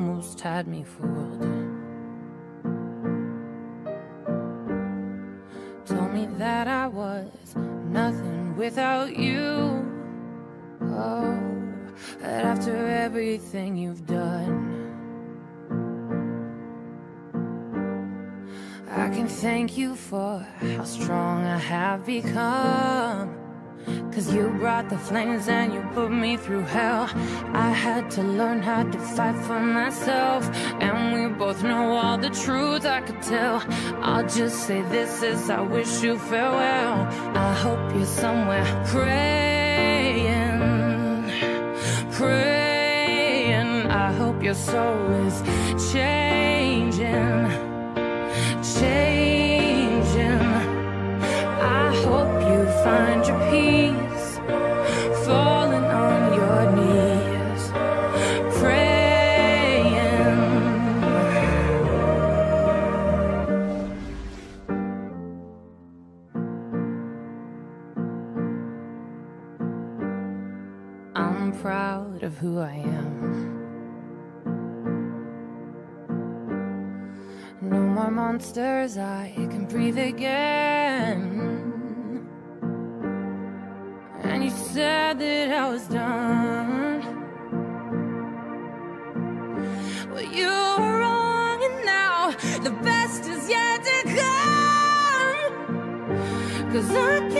almost had me fooled. Told me that I was nothing without you. Oh, that after everything you've done. I can thank you for how strong I have become. Cause you brought the flames and you put me through hell. I had to learn how to fight for myself. And we both know all the truth I could tell. I'll just say this as I wish you farewell. I hope you're somewhere praying, praying. I hope your soul is changing, changing. Find your peace, falling on your knees, praying. I'm proud of who I am. No more monsters, I can breathe again. And you said that I was done. Well, you were wrong, and now the best is yet to come. Cause I can